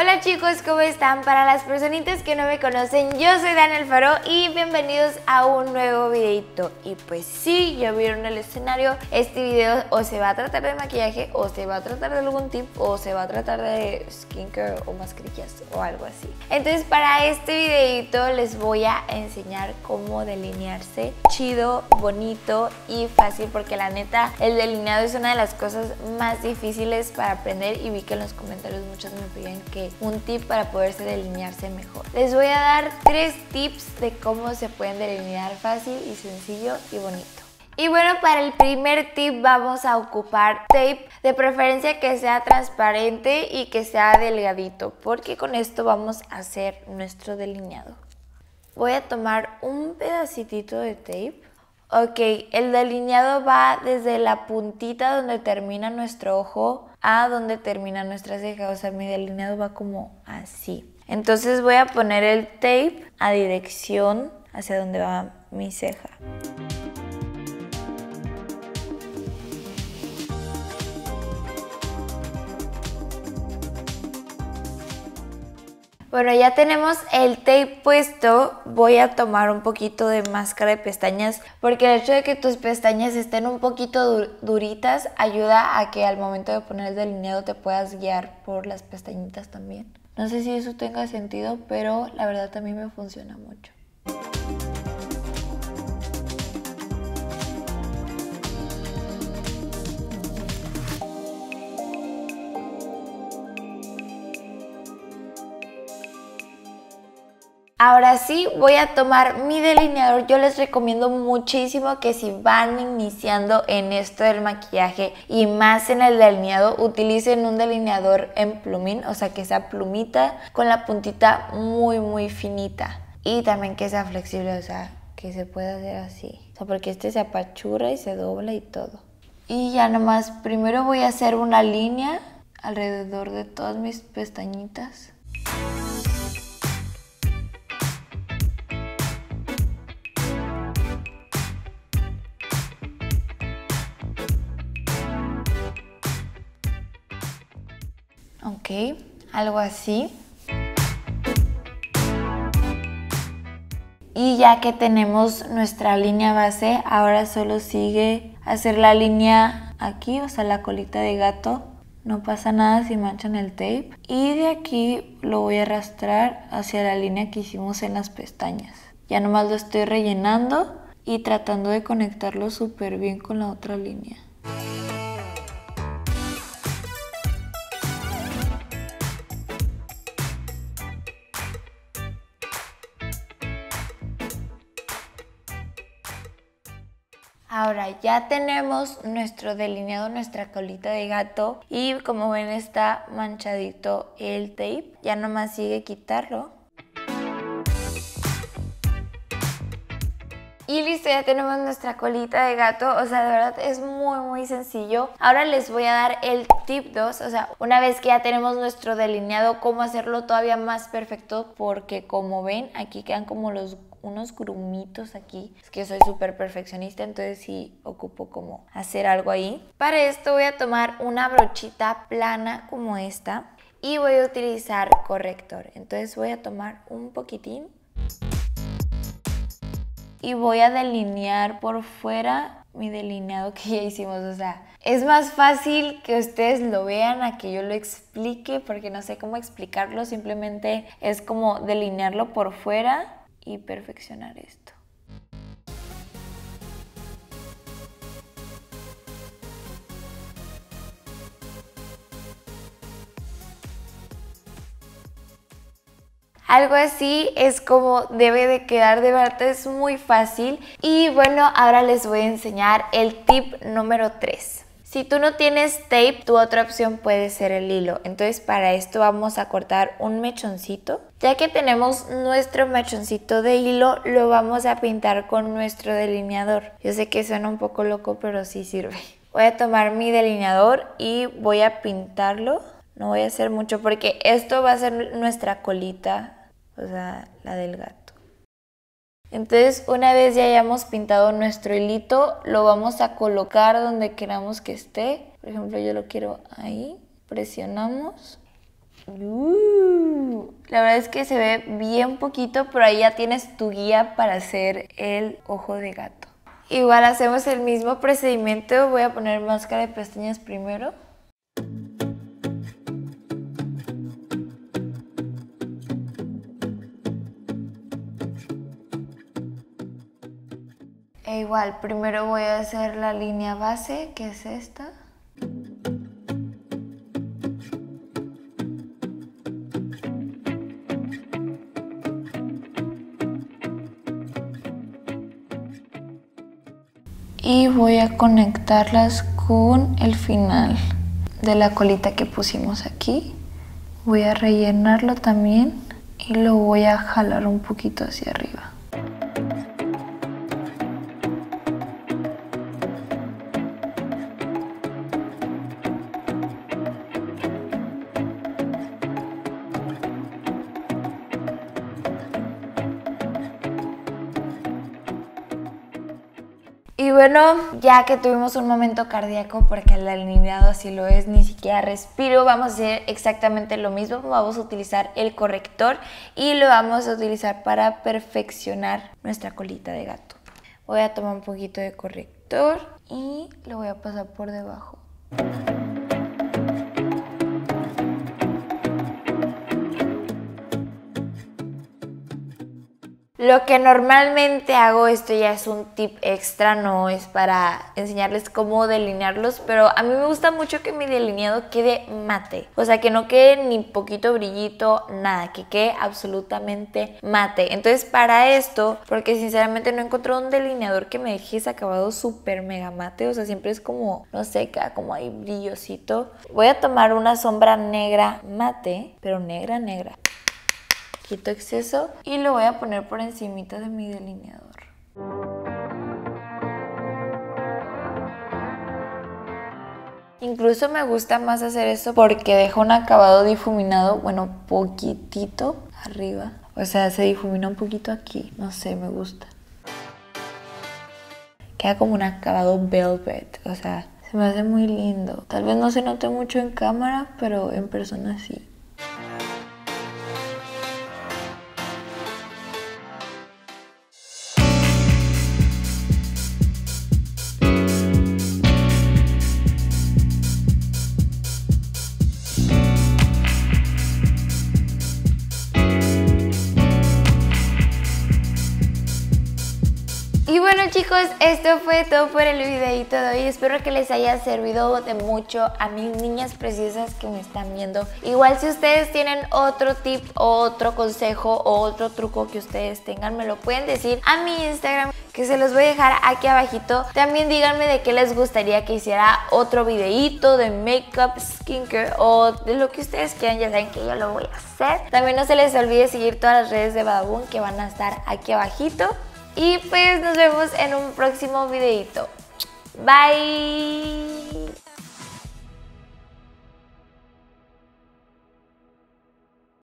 Hola chicos, ¿cómo están? Para las personitas que no me conocen, yo soy Daniel Faro y bienvenidos a un nuevo videito. Y pues sí, ya vieron el escenario, este video o se va a tratar de maquillaje, o se va a tratar de algún tip, o se va a tratar de skincare o mascarillas o algo así. Entonces para este videito les voy a enseñar cómo delinearse chido, bonito y fácil porque la neta el delineado es una de las cosas más difíciles para aprender y vi que en los comentarios muchos me piden que un tip para poderse delinearse mejor. Les voy a dar tres tips de cómo se pueden delinear fácil y sencillo y bonito. Y bueno, para el primer tip vamos a ocupar tape, de preferencia que sea transparente y que sea delgadito, porque con esto vamos a hacer nuestro delineado. Voy a tomar un pedacito de tape. Ok, el delineado va desde la puntita donde termina nuestro ojo a donde termina nuestra ceja. O sea, mi delineado va como así. Entonces voy a poner el tape a dirección hacia donde va mi ceja. Bueno, ya tenemos el tape puesto. Voy a tomar un poquito de máscara de pestañas porque el hecho de que tus pestañas estén un poquito duritas ayuda a que al momento de poner el delineado te puedas guiar por las pestañitas también. No sé si eso tenga sentido, pero la verdad también me funciona mucho. Ahora sí voy a tomar mi delineador. Yo les recomiendo muchísimo que si van iniciando en esto del maquillaje y más en el delineado, utilicen un delineador en plumín, o sea que sea plumita con la puntita muy muy finita. Y también que sea flexible, o sea que se pueda hacer así. O sea, porque este se apachura y se dobla y todo. Y ya nomás, primero voy a hacer una línea alrededor de todas mis pestañitas. Ok, algo así. Y ya que tenemos nuestra línea base, ahora solo sigue hacer la línea aquí, o sea, la colita de gato. No pasa nada si manchan el tape. Y de aquí lo voy a arrastrar hacia la línea que hicimos en las pestañas. Ya nomás lo estoy rellenando y tratando de conectarlo súper bien con la otra línea. Ahora ya tenemos nuestro delineado, nuestra colita de gato y como ven está manchadito el tape. Ya nomás sigue quitarlo. Y listo, ya tenemos nuestra colita de gato, o sea, de verdad es muy muy sencillo. Ahora les voy a dar el tip 2, o sea, una vez que ya tenemos nuestro delineado, cómo hacerlo todavía más perfecto, porque como ven, aquí quedan como los unos grumitos aquí. Es que soy súper perfeccionista, entonces sí ocupo como hacer algo ahí. Para esto voy a tomar una brochita plana como esta y voy a utilizar corrector. Entonces voy a tomar un poquitín y voy a delinear por fuera mi delineado que ya hicimos. O sea, es más fácil que ustedes lo vean a que yo lo explique porque no sé cómo explicarlo. Simplemente es como delinearlo por fuera y perfeccionar esto. Algo así es como debe de quedar, de verdad es muy fácil. Y bueno, ahora les voy a enseñar el tip número 3. Si tú no tienes tape, tu otra opción puede ser el hilo. Entonces para esto vamos a cortar un mechoncito. Ya que tenemos nuestro mechoncito de hilo, lo vamos a pintar con nuestro delineador. Yo sé que suena un poco loco, pero sí sirve. Voy a tomar mi delineador y voy a pintarlo. No voy a hacer mucho porque esto va a ser nuestra colita, o sea, la del gato. Entonces, una vez ya hayamos pintado nuestro hilito, lo vamos a colocar donde queramos que esté. Por ejemplo, yo lo quiero ahí. Presionamos. Uh. La verdad es que se ve bien poquito, pero ahí ya tienes tu guía para hacer el ojo de gato. Igual hacemos el mismo procedimiento, voy a poner máscara de pestañas primero. E igual, primero voy a hacer la línea base, que es esta. y voy a conectarlas con el final de la colita que pusimos aquí. Voy a rellenarlo también y lo voy a jalar un poquito hacia arriba. Y bueno, ya que tuvimos un momento cardíaco, porque el alineado así lo es, ni siquiera respiro, vamos a hacer exactamente lo mismo. Vamos a utilizar el corrector y lo vamos a utilizar para perfeccionar nuestra colita de gato. Voy a tomar un poquito de corrector y lo voy a pasar por debajo. Lo que normalmente hago, esto ya es un tip extra, no es para enseñarles cómo delinearlos, pero a mí me gusta mucho que mi delineado quede mate. O sea, que no quede ni poquito brillito, nada, que quede absolutamente mate. Entonces para esto, porque sinceramente no encontré un delineador que me deje ese acabado súper mega mate, o sea, siempre es como, no sé, queda como ahí brillosito. Voy a tomar una sombra negra mate, pero negra, negra exceso y lo voy a poner por encimita de mi delineador. Incluso me gusta más hacer eso porque deja un acabado difuminado, bueno, poquitito arriba. O sea, se difumina un poquito aquí, no sé, me gusta. Queda como un acabado velvet, o sea, se me hace muy lindo. Tal vez no se note mucho en cámara, pero en persona sí. Bueno chicos, esto fue todo por el videito de hoy. Espero que les haya servido de mucho a mis niñas preciosas que me están viendo. Igual si ustedes tienen otro tip o otro consejo o otro truco que ustedes tengan, me lo pueden decir a mi Instagram que se los voy a dejar aquí abajito. También díganme de qué les gustaría que hiciera otro videito de makeup, skincare o de lo que ustedes quieran. Ya saben que yo lo voy a hacer. También no se les olvide seguir todas las redes de Badabun que van a estar aquí abajito. Y pues nos vemos en un próximo videito. Bye.